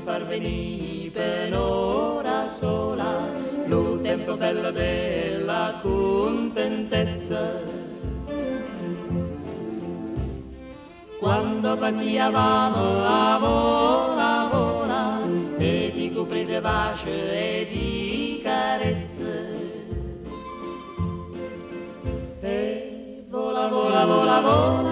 far venire per ora sola lo tempo bello della contentezza. Quando facevamo a vola, vola, e di pace e di carezze. E vola, vola, vola, vola,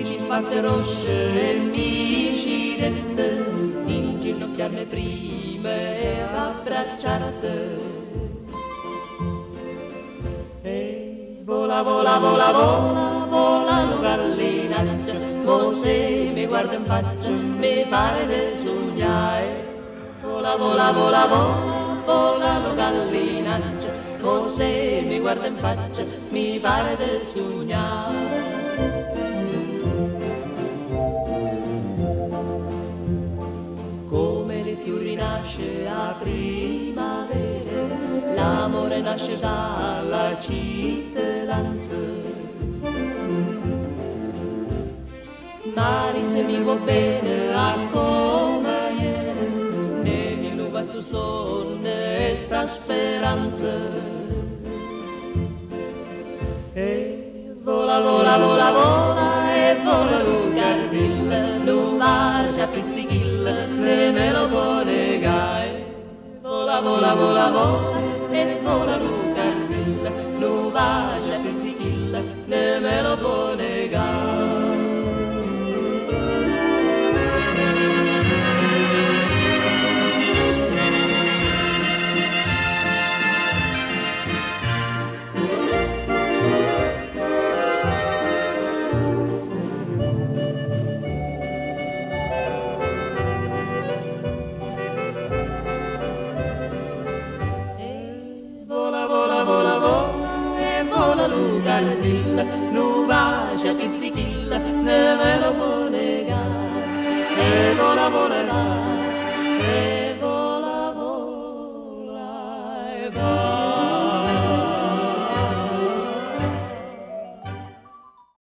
vola, e stata condannata di mi inginocchiarmi prima e abbracciarte. E vola, vola, vola, vola, lo gallinaccia, mo se mi guarda in faccia, mi pare di sognare. Vola, vola, vola, vola, lo gallinaccia, mo se mi guarda in faccia, mi pare di sognare. Nasce a primavera, l'amore nasce dalla cittadinanza. Mari se mi vuoi bene a come ieri, ne mi nuba sto sonne sta speranza. E vola, vola, vola, vola, e vola lo cardilla, lo bacia pizzichilla, Vola, vola, vola, la lugar till Nu vasha pizzichil Ne me lo può negare E vola volerà E vola vola E vola